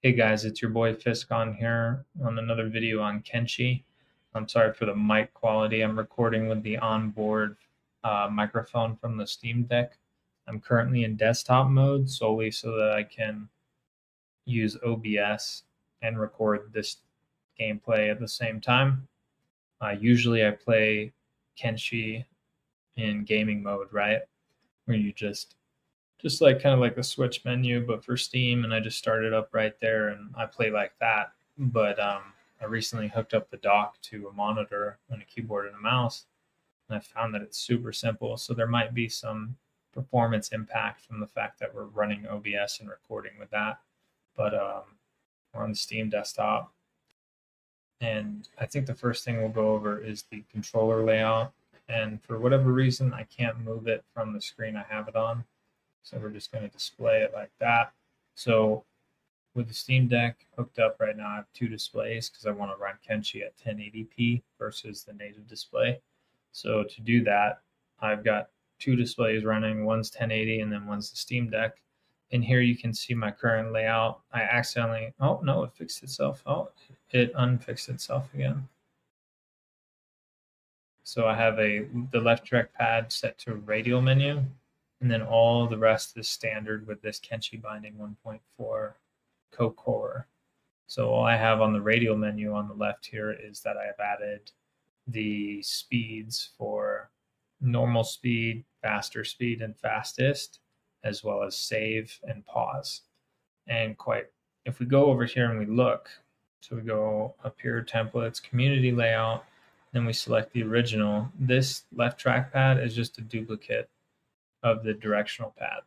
Hey guys, it's your boy Fiscon here on another video on Kenshi. I'm sorry for the mic quality. I'm recording with the onboard uh, microphone from the Steam Deck. I'm currently in desktop mode solely so that I can use OBS and record this gameplay at the same time. Uh, usually I play Kenshi in gaming mode, right? Where you just just like kind of like a switch menu, but for Steam, and I just started up right there, and I play like that. But um, I recently hooked up the dock to a monitor and a keyboard and a mouse, and I found that it's super simple. So there might be some performance impact from the fact that we're running OBS and recording with that, but um, we're on the Steam desktop. And I think the first thing we'll go over is the controller layout. And for whatever reason, I can't move it from the screen I have it on. So we're just going to display it like that. So with the Steam Deck hooked up right now, I have two displays because I want to run Kenshi at 1080p versus the native display. So to do that, I've got two displays running. One's 1080 and then one's the Steam Deck. And here you can see my current layout. I accidentally, oh no, it fixed itself. Oh, it unfixed itself again. So I have a the left trackpad set to radial menu and then all the rest is standard with this Kenshi binding 1.4 co-core. So all I have on the radial menu on the left here is that I have added the speeds for normal speed, faster speed, and fastest, as well as save and pause. And quite, if we go over here and we look, so we go up here, templates, community layout, then we select the original. This left trackpad is just a duplicate of the directional pad.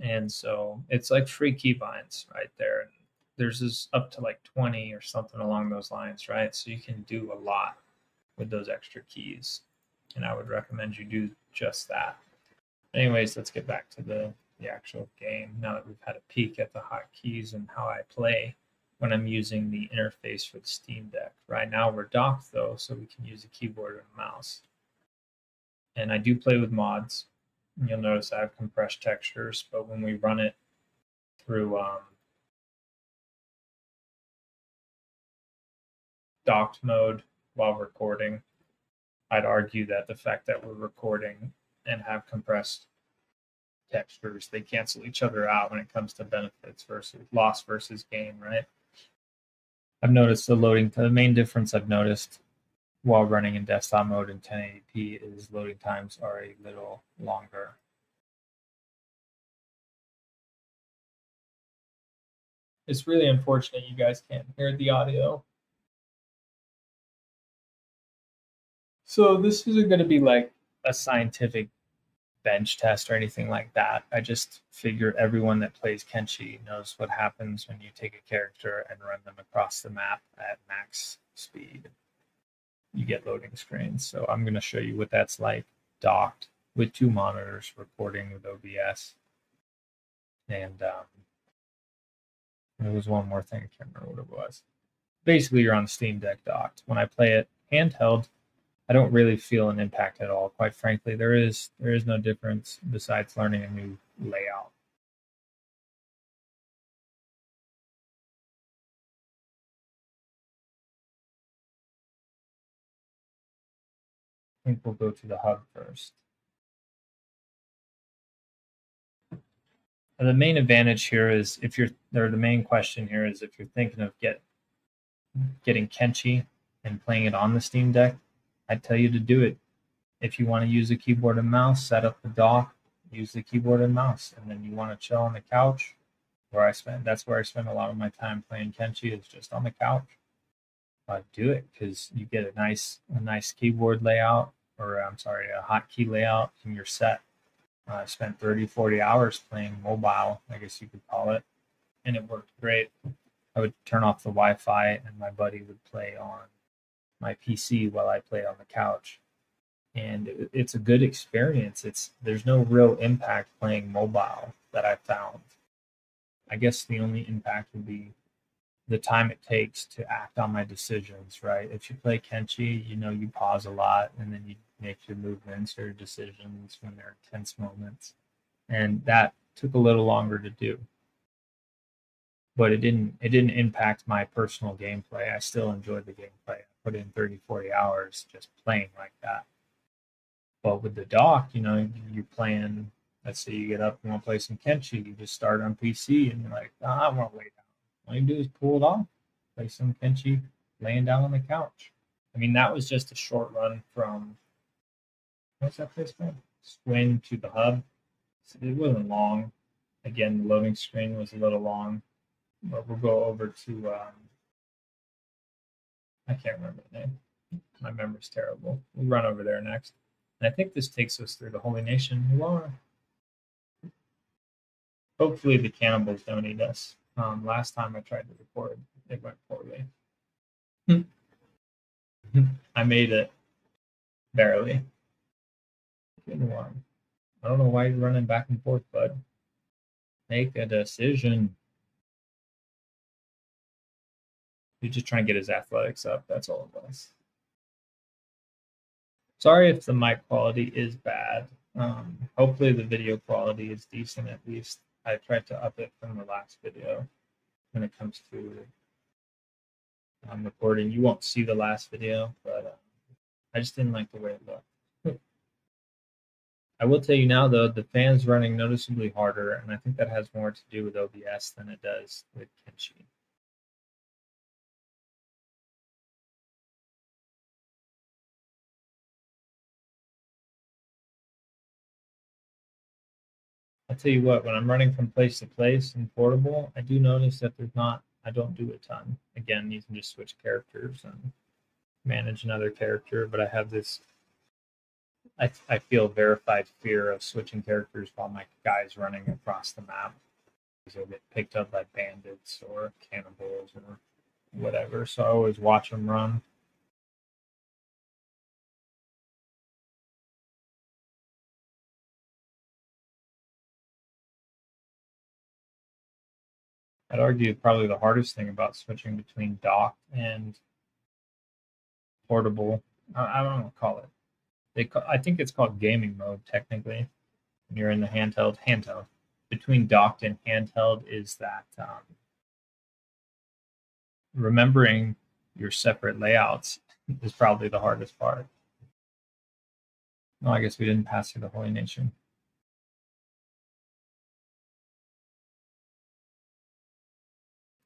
And so it's like free keybinds right there. There's this up to like 20 or something along those lines, right? So you can do a lot with those extra keys. And I would recommend you do just that. Anyways, let's get back to the, the actual game now that we've had a peek at the hotkeys and how I play when I'm using the interface for the Steam Deck. Right now we're docked though, so we can use a keyboard and a mouse. And I do play with mods. You'll notice I have compressed textures, but when we run it through um, docked mode while recording, I'd argue that the fact that we're recording and have compressed textures, they cancel each other out when it comes to benefits versus loss versus gain, right? I've noticed the loading, the main difference I've noticed while running in desktop mode in 1080p is loading times are a little longer. It's really unfortunate you guys can't hear the audio. So this isn't going to be like a scientific bench test or anything like that. I just figure everyone that plays Kenshi knows what happens when you take a character and run them across the map at max speed you get loading screens. So I'm going to show you what that's like docked with two monitors recording with OBS. And um, there was one more thing. I can't remember what it was. Basically, you're on Steam Deck docked. When I play it handheld, I don't really feel an impact at all. Quite frankly, there is there is no difference besides learning a new layout. Think we'll go to the hub first. The main advantage here is if you're or the main question here is if you're thinking of get getting Kenshi and playing it on the Steam Deck, I'd tell you to do it. If you want to use a keyboard and mouse, set up the dock, use the keyboard and mouse, and then you want to chill on the couch, where I spend that's where I spend a lot of my time playing Kenshi is just on the couch do it because you get a nice a nice keyboard layout or I'm sorry a hotkey layout in your set. Uh, I spent 30 40 hours playing mobile, I guess you could call it, and it worked great. I would turn off the Wi-Fi and my buddy would play on my PC while I played on the couch. And it, it's a good experience. It's there's no real impact playing mobile that I found. I guess the only impact would be the time it takes to act on my decisions, right? If you play Kenshi, you know, you pause a lot and then you make your movements or decisions when there are tense moments. And that took a little longer to do. but it didn't it didn't impact my personal gameplay. I still enjoyed the gameplay. I put in 30, 40 hours just playing like that. But with the dock, you know, you're playing. Let's say you get up and want to play some Kenshi. You just start on PC and you're like, oh, I want to down. All you do is pull it off, play some Kenshi, laying down on the couch. I mean, that was just a short run from what's that place called? Squin to the hub. It wasn't long. Again, the loading screen was a little long, but we'll go over to. Um, I can't remember the name. My memory's terrible. We'll run over there next. And I think this takes us through the Holy Nation. Laura. Hopefully, the cannibals don't eat us. Um, last time I tried to record, it went poorly. I made it barely. Good one. I don't know why you're running back and forth, bud. Make a decision. You're just trying to get his athletics up. That's all it was. Sorry if the mic quality is bad. Um, hopefully the video quality is decent at least. I tried to up it from the last video when it comes to um, recording. You won't see the last video, but uh, I just didn't like the way it looked. I will tell you now, though, the fan's running noticeably harder, and I think that has more to do with OBS than it does with Kenshi. I'll tell you what, when I'm running from place to place in portable, I do notice that there's not, I don't do a ton. Again, you can just switch characters and manage another character, but I have this, I, I feel verified fear of switching characters while my guy's running across the map. Because they'll get picked up by bandits or cannibals or whatever. So I always watch them run. I'd argue probably the hardest thing about switching between dock and portable. I, don't know call it. They call, I think it's called gaming mode technically. When you're in the handheld, handheld. Between docked and handheld is that um, remembering your separate layouts is probably the hardest part. No, I guess we didn't pass through the Holy Nation.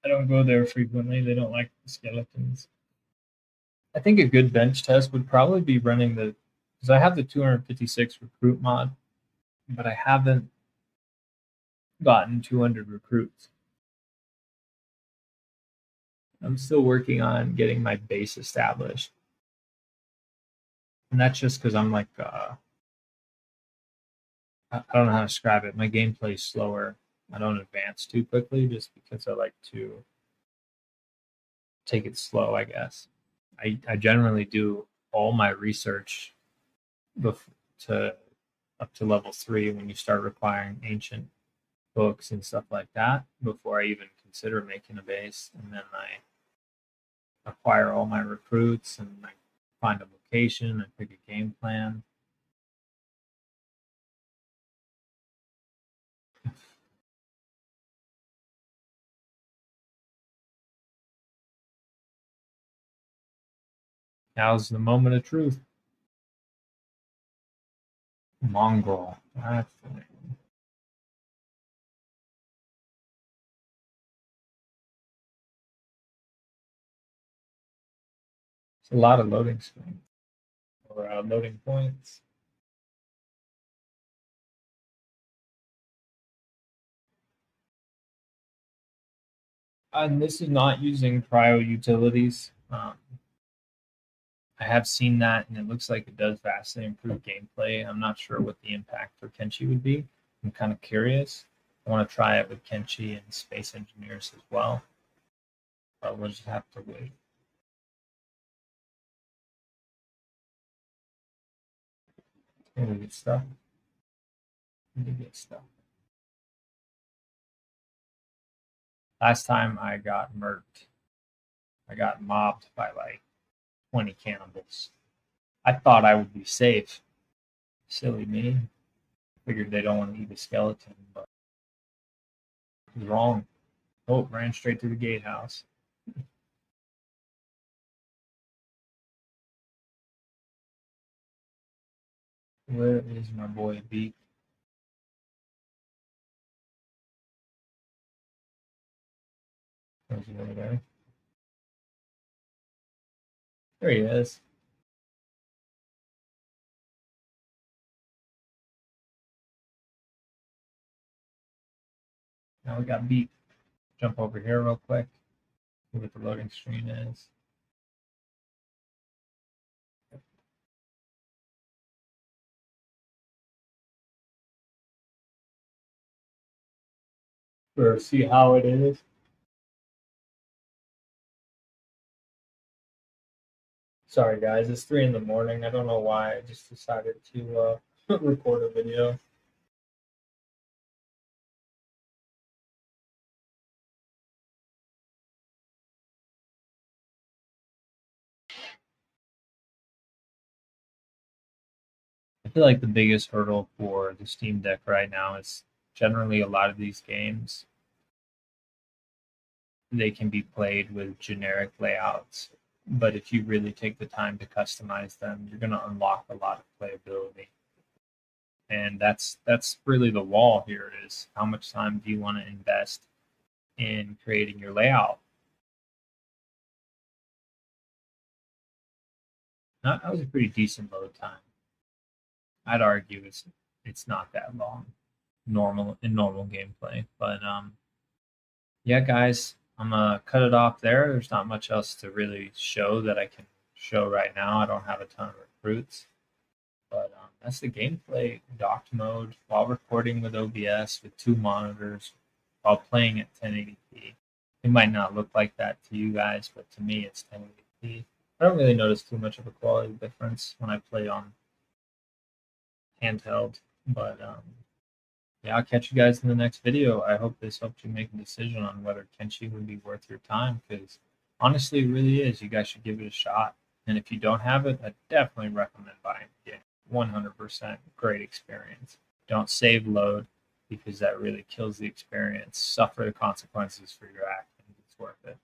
I don't go there frequently. They don't like the skeletons. I think a good bench test would probably be running the because I have the 256 recruit mod, but I haven't gotten 200 recruits. I'm still working on getting my base established. And that's just because I'm like, uh, I don't know how to describe it. My gameplay is slower I don't advance too quickly just because I like to take it slow, I guess. I, I generally do all my research bef- to up to level three when you start requiring ancient books and stuff like that before I even consider making a base. And then I acquire all my recruits and I find a location, I pick a game plan, Now's the moment of truth. Mongrel. That's the name. It's a lot of loading screens or uh, loading points. And this is not using CryoUtilities. Um, I have seen that, and it looks like it does vastly improve gameplay. I'm not sure what the impact for Kenshi would be. I'm kind of curious. I want to try it with Kenshi and Space Engineers as well, but we'll just have to wait. Can we get stuff? We get stuff. Last time I got murked. I got mobbed by like 20 cannibals. I thought I would be safe. Silly me. Figured they don't want to eat a skeleton, but wrong. Oh, ran straight to the gatehouse. Where is my boy Beak? Where's he over there? There he is. Now we got Beak. Jump over here real quick. See what the loading screen is. Or see how it is. Sorry guys, it's three in the morning. I don't know why I just decided to uh, record a video. I feel like the biggest hurdle for the Steam Deck right now is generally a lot of these games they can be played with generic layouts but if you really take the time to customize them you're going to unlock a lot of playability and that's that's really the wall here is how much time do you want to invest in creating your layout that was a pretty decent load time I'd argue it's it's not that long, normal in normal gameplay. But um, yeah, guys, I'm gonna cut it off there. There's not much else to really show that I can show right now. I don't have a ton of recruits, but um, that's the gameplay docked mode while recording with OBS with two monitors while playing at 1080p. It might not look like that to you guys, but to me, it's 1080p. I don't really notice too much of a quality difference when I play on handheld. But um, yeah, I'll catch you guys in the next video. I hope this helped you make a decision on whether Kenshi would be worth your time because honestly, it really is. You guys should give it a shot. And if you don't have it, I definitely recommend buying game. 100% great experience. Don't save load because that really kills the experience. Suffer the consequences for your actions. It's worth it.